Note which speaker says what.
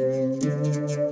Speaker 1: yeah, yeah.